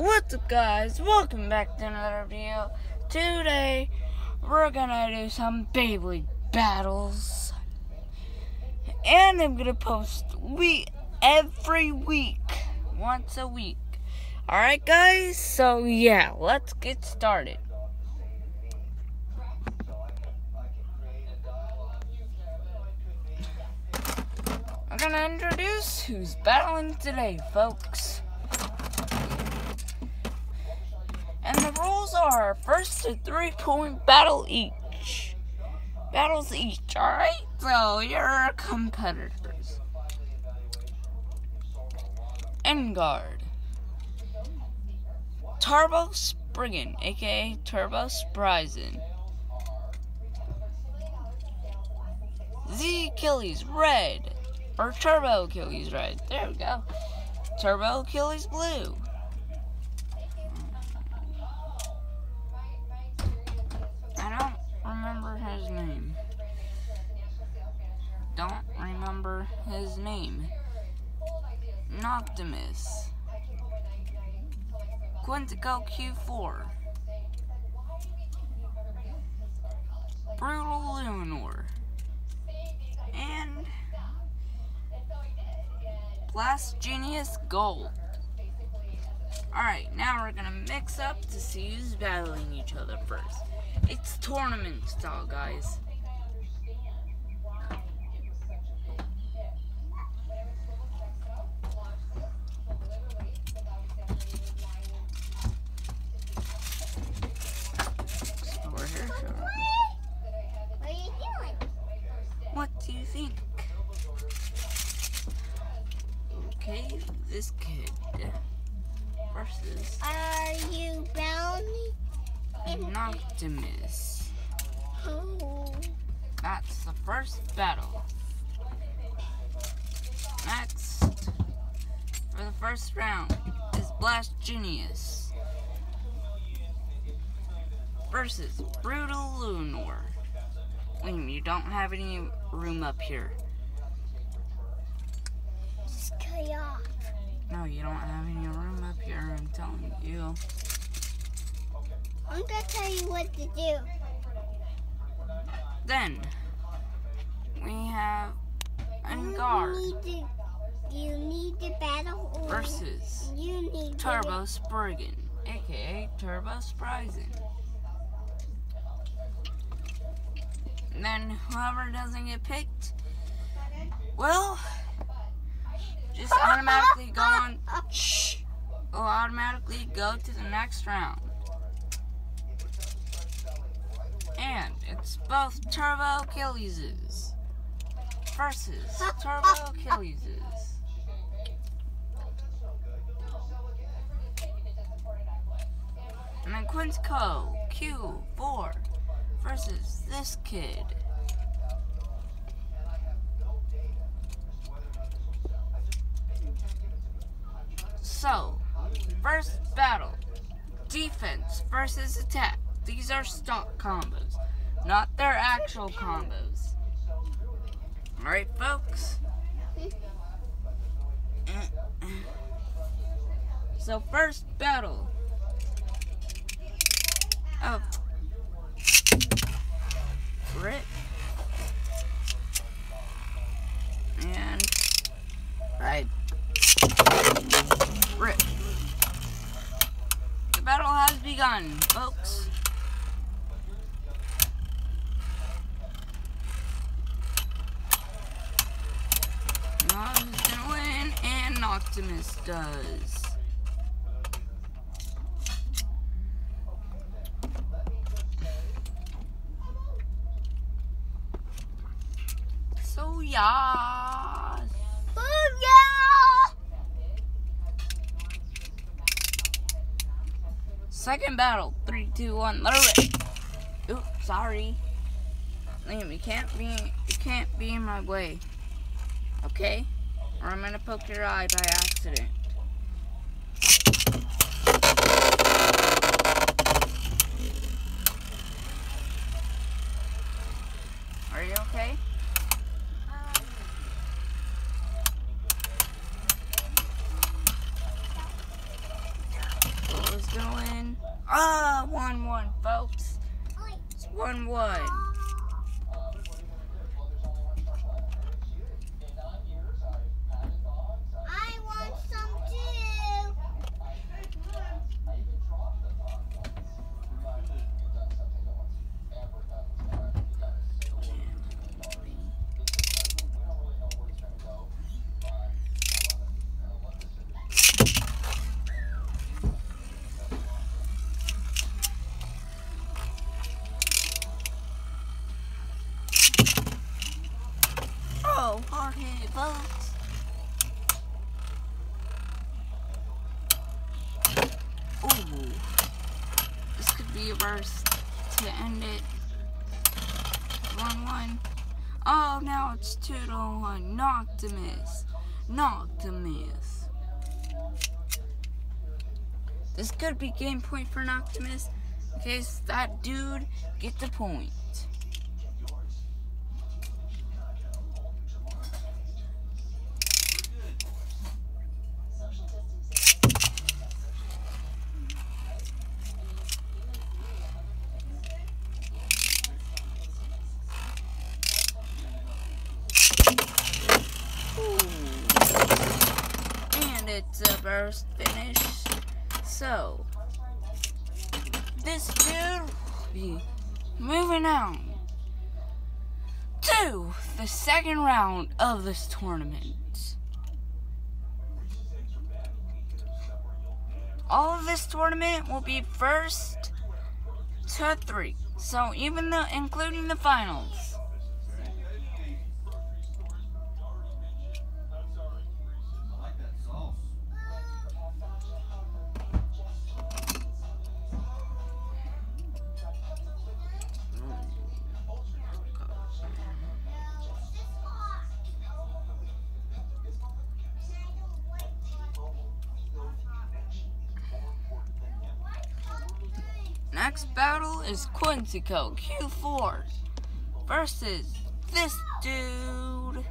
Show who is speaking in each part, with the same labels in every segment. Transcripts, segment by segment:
Speaker 1: What's up guys? Welcome back to another video. Today we're gonna do some Beyblade battles. And I'm gonna post we every week. Once a week. Alright guys, so yeah, let's get started. I'm gonna introduce who's battling today, folks. And the rules are first to three point battle each. Battles each, alright? So you're competitors. Enguarde. Turbo Spriggan, aka Turbo Spryzen. Z Achilles Red. Or Turbo Achilles Red. There we go. Turbo Achilles Blue. I don't remember his name. Don't remember his name. Noctemis. Quintico Q4. Brutal Luminor. And Blast Genius Gold. Alright, now we're gonna mix up to see who's battling each other first. It's tournament style, guys. Okay, this kid versus
Speaker 2: Are you bound?
Speaker 1: an Optimus.
Speaker 2: Oh.
Speaker 1: That's the first battle. Next, for the first round, is Blast Genius versus Brutal Lunar. William, you don't have any room up here.
Speaker 2: Just cut it off.
Speaker 1: No, you don't have any room up here, I'm telling you.
Speaker 2: I'm gonna tell you what to do.
Speaker 1: Then, we have
Speaker 2: You
Speaker 1: Enguarde
Speaker 2: need to. You need to battle
Speaker 1: versus
Speaker 2: you need
Speaker 1: Turbo Spriggan, aka Turbo Spryzen. And then whoever doesn't get picked, well, just automatically go on. Shh. Will automatically go to the next round. And it's both Turbo Achilles's versus Turbo Achilles's. And then Quintico Q4 versus this kid. So, first battle defense versus attack. These are stock combos, not their actual combos. Alright, folks? So, first battle oh. of Brit and right Rip. The battle begun, folks. Who's gonna win, and Optimus does. So yeah.
Speaker 2: Oh
Speaker 1: Second battle. Three, two, one. Let her rip. Oops, sorry. Liam, you can't be you can't be in my way. Okay? Or I'm gonna poke your eye by accident. Are you okay? Ah, 1 1, folks. It's 1 1.
Speaker 2: I want some too.
Speaker 1: Hard hit, folks. Ooh. This could be a burst to end it. 1 1. Oh, now it's 2 to 1. Noctemis. Noctemis. This could be game point for Noctemis. In case that dude get the point. And it's a burst finish. So, this dude moving on to the second round of this tournament. All of this tournament will be first to three. So even though including the finals. Is Quincyco Q4 versus this dude.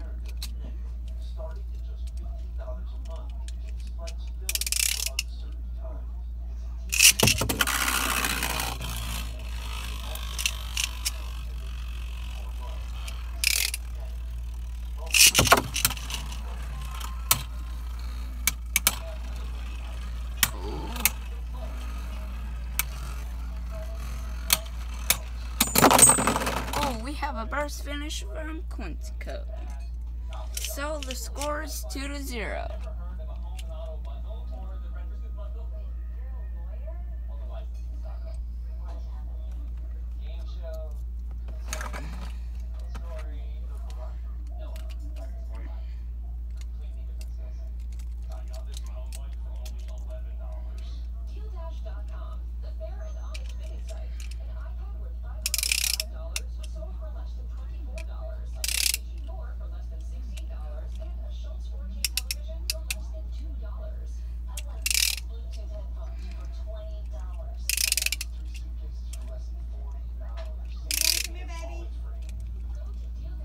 Speaker 1: Oh, we have a burst finish from Quincyco. So the score is 2 to 0.
Speaker 3: Qdash.com, the fair and honest bidding site. An iPad worth $505 was sold for less than $24, a PlayStation 4 for less than $16, and a Schultz 4K television for less than $2. I like these Bluetooth headphones for $20.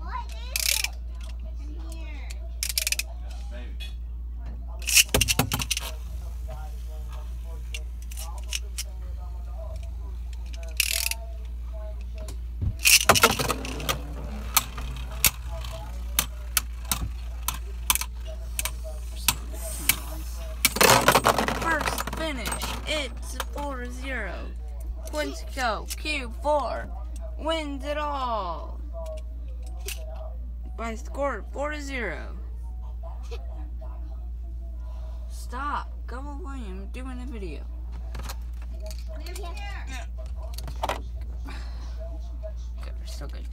Speaker 2: What is it? Come here.
Speaker 1: First finish, it's 4 0. Quincyco Q4 wins it all by score of 4 0. Stop. Away. I'm doing a video.
Speaker 2: Here.
Speaker 1: We're still good.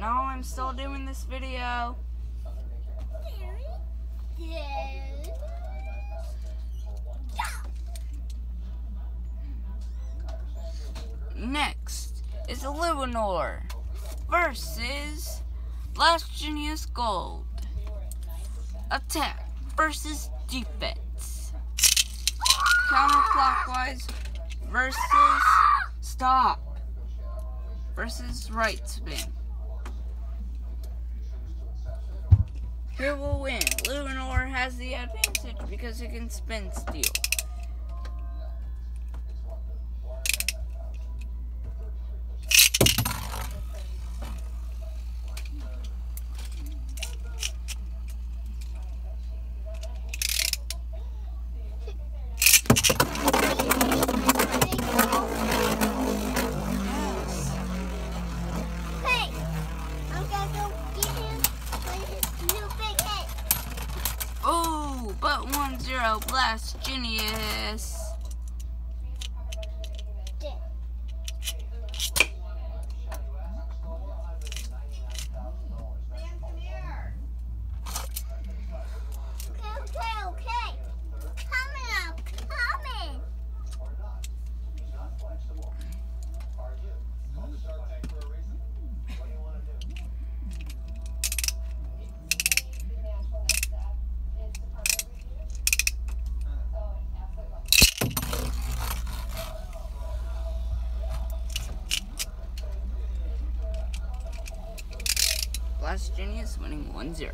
Speaker 1: No, I'm still doing this video.
Speaker 2: Yes.
Speaker 1: Next is Illuminor versus Last Genius Gold. Attack versus defense. Counterclockwise versus stop versus right spin. Here will win. Luminor has the advantage because it can spin steel. Yes.
Speaker 2: Hey, I'm gonna go get him with his new big head.
Speaker 1: Oh, but one zero blast genius.
Speaker 2: There. Liam, come here. Okay, okay, okay. Coming up, coming.
Speaker 1: Blast genius winning one zero.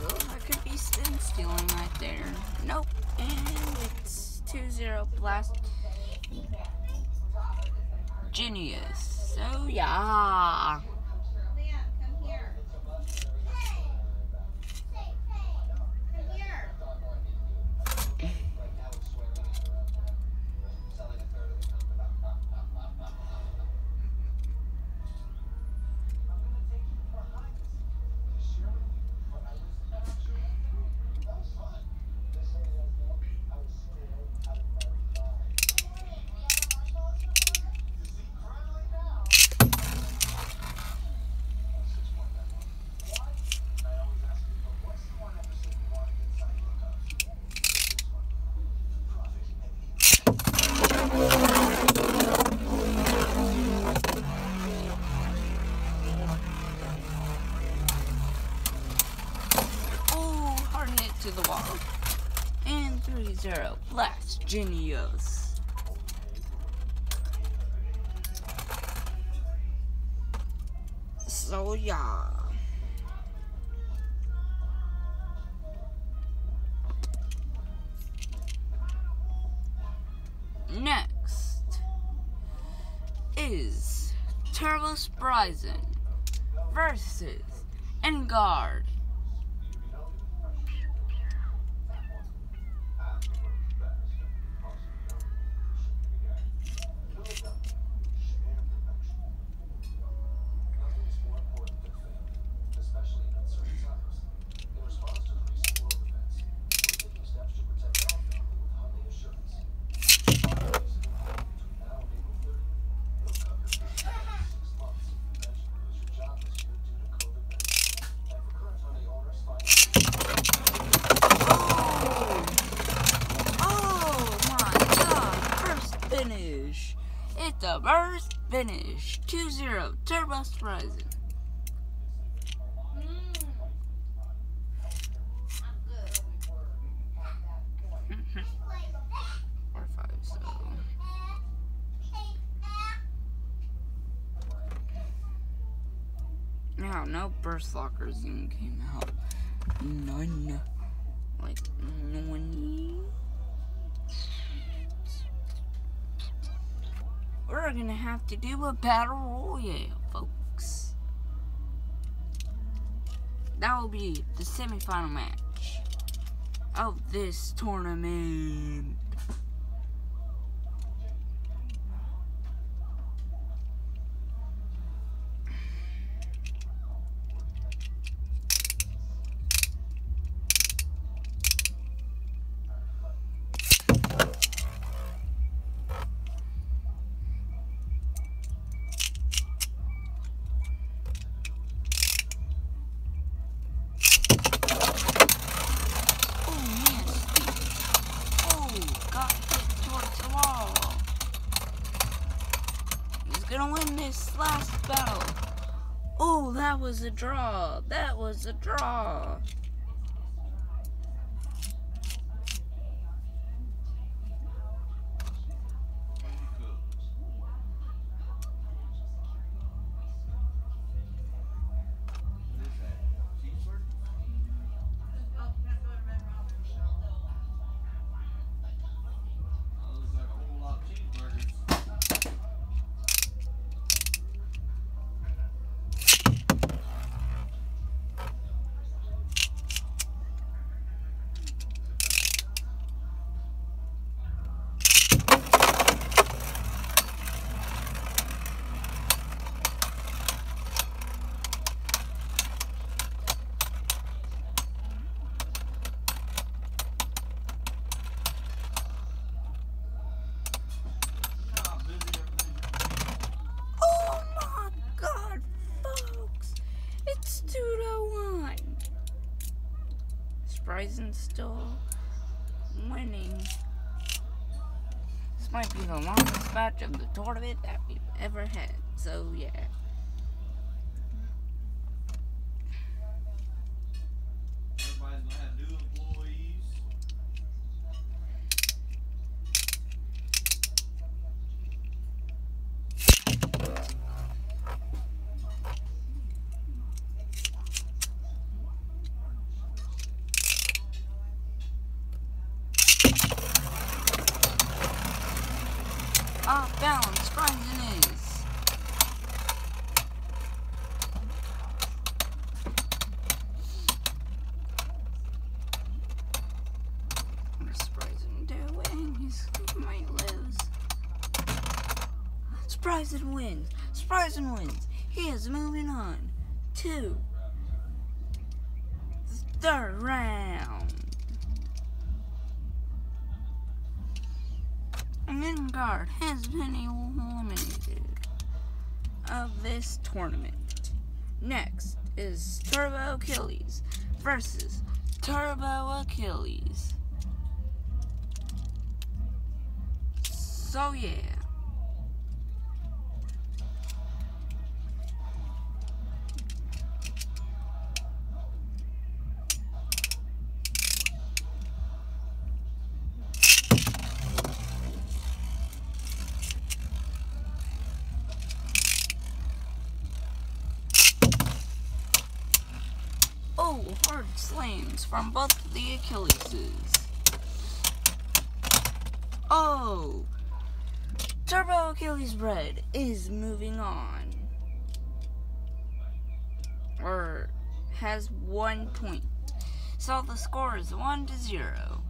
Speaker 1: Oh, that could be spin stealing right there. Nope. And it's 2-0 blast genius. So yeah.
Speaker 2: Liam, come here. Hey. Hey, hey. Come here.
Speaker 1: Oh, hard hit to the wall. And 3-0 blast genius. So yeah. Next is Turbo Spryzen versus Engard. Oh my god, first finish. It's a first finish. 2-0, Turbo Spryzen. Or five, so. Now, no burst lockers even came out. None. Like, none. We're gonna have to do a battle royale, folks. That will be the semifinal match of this tournament. Oh, man. Oh, got hit towards the wall. He's gonna win this last battle. Oh, that was a draw. That was a draw. Spryzen still winning. This might be the longest match of the tournament that we've ever had. So yeah.
Speaker 4: Everybody's gonna have new employees.
Speaker 1: Off balance, Spryzen is. What is Spryzen doing? He's, he might lose. Spryzen Spryzen wins. He is moving on to the third round. Vanguard has been eliminated of this tournament. Next is Turbo Achilles versus Turbo Achilles. So yeah. from both the Achilleses. Oh! Turbo Achilles Red is moving on. Or has one point. So the score is 1 to 0.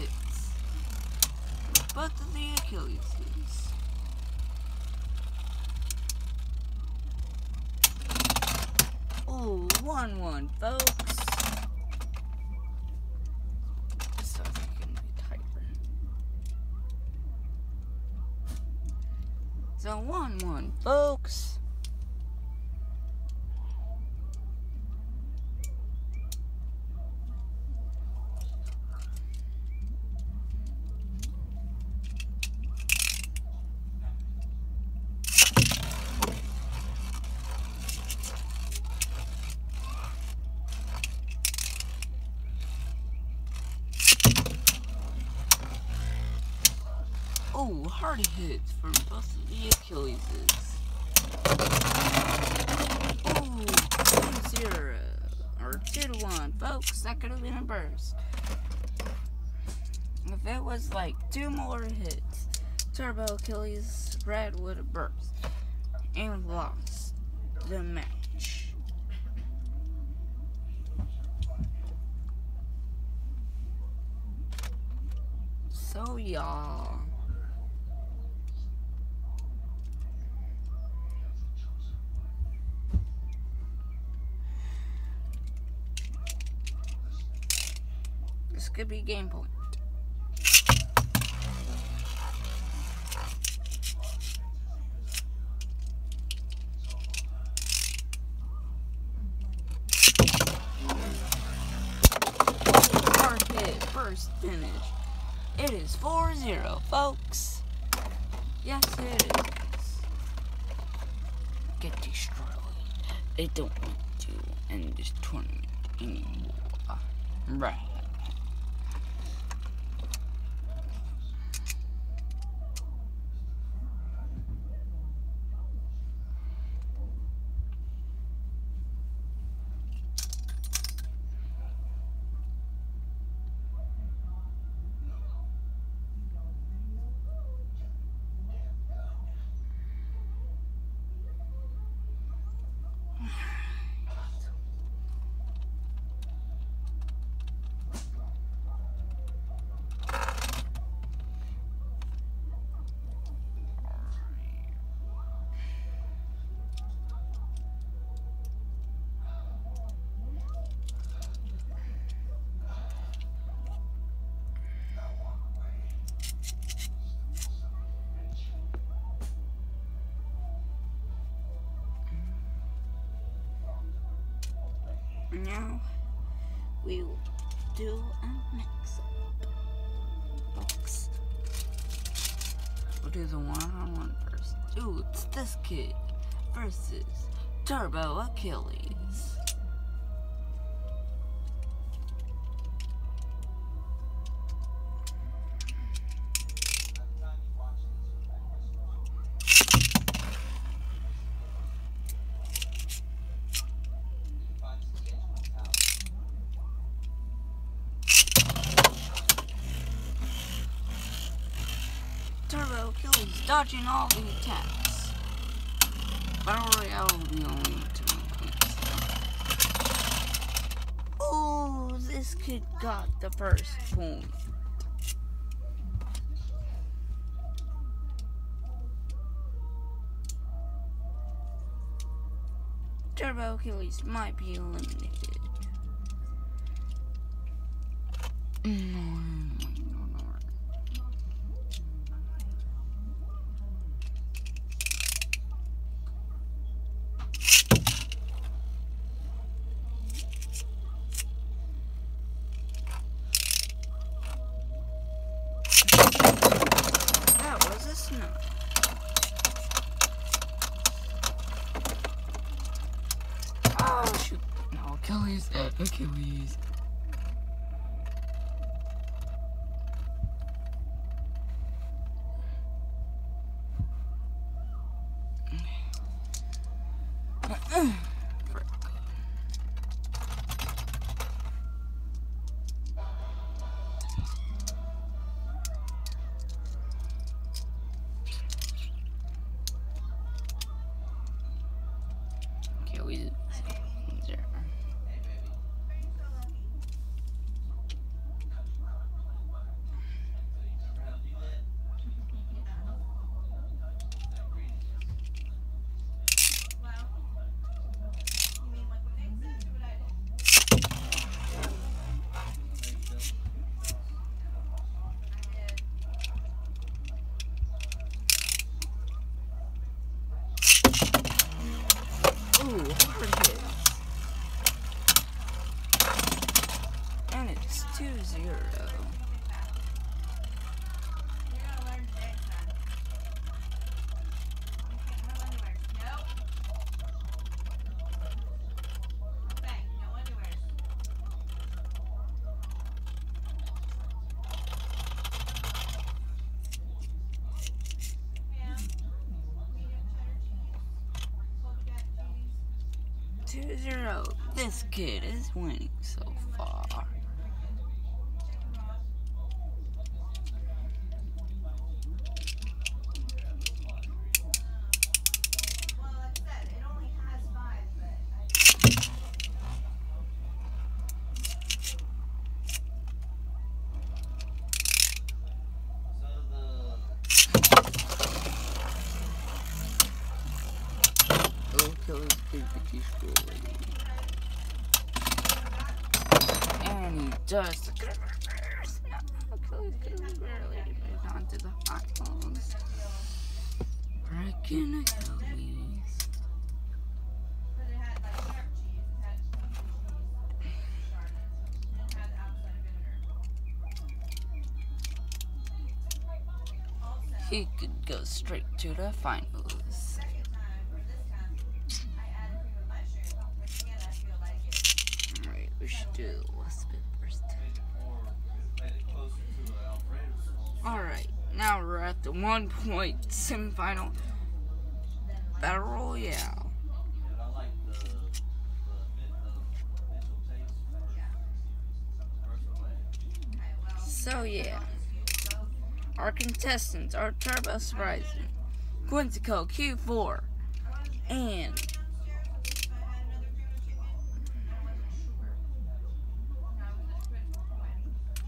Speaker 1: Hits. Of the Achilles. Oh, one one, folks. So I can be tighter. So one one, folks. Oh, hard hits from both of the Achilleses. Oh, two zero or two to one, folks. That could have been a burst. If it was like two more hits, Turbo Achilles Red would have burst and lost the match. So y'all. This could be game point. First finish. It is 4-0, folks. Yes, it is. Get destroyed. I don't want to end this tournament anymore. Right. Now we will do a mix up box. We'll do the one on one first. Ooh, it's this kid versus Turbo Achilles. Turbo Achilles dodging all the attacks. Battle Royale will be only two points. Oh, this kid got the first point. Turbo Achilles might be eliminated. Mm. No, no, no. That was a snap. Oh shoot! No, Achilles, Achilles. Frick. Achilles. There. Ooh, hard hit. 2 0. Two zero. This kid is winning so And he does. Achilles. He could go straight to the finals. we should do what's the first.
Speaker 4: Made it more, made it closer to an Alfredo sauce.
Speaker 1: Alright, now we're at the one point semifinal Battle Royale. So yeah. Our contestants are Turbo Surprising, Quintico Q4, and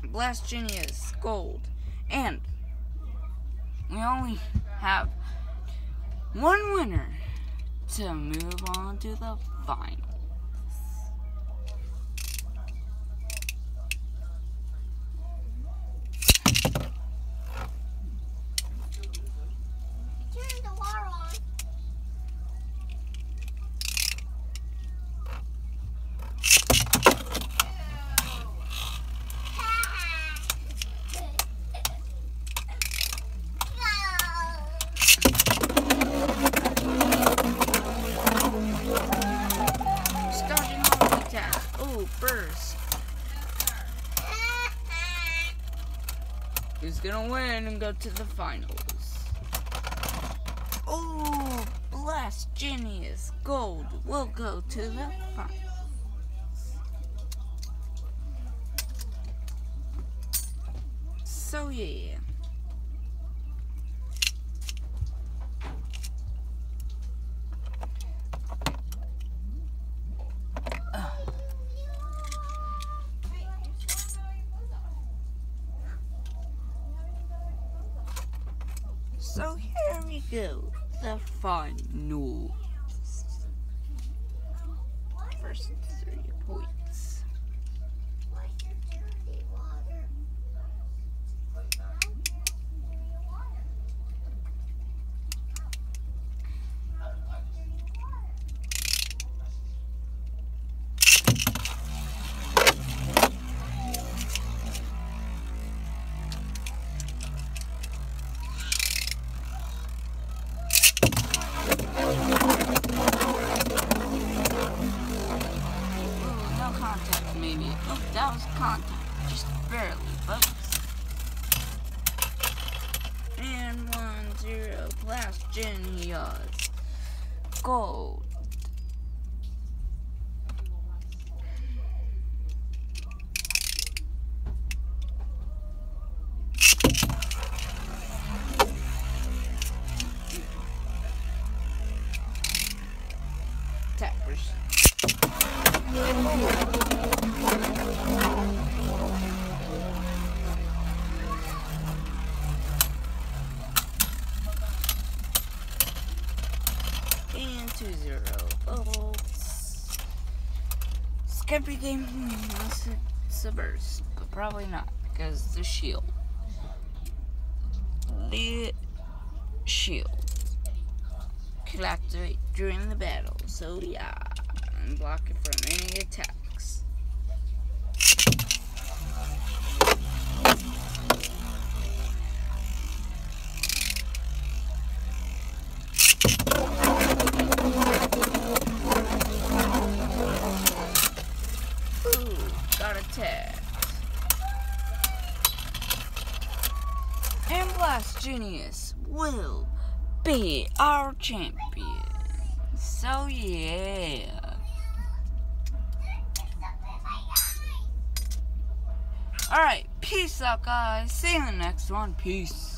Speaker 1: Blast Genius Gold. And we only have one winner to move on to the final.
Speaker 2: Turn the water on.
Speaker 1: Starting on the attack. Oh, first. Who's gonna win and go to the finals? Oh, Blast Genius Gold will go to the finals. So yeah. So here we go. The final. First three points. Ooh, no contact, maybe. Oh, that was contact. Just barely, folks. And one zero blast genius. Gold. Tappers. And two zero game. Hmm, Subverse, but probably not because the shield. The shield. Could activate during the battle, so yeah, and block it from any attacks. Ooh, got attacked. And Blast Genius will be our champion. So yeah. Alright, peace out guys. See you in the next one. Peace.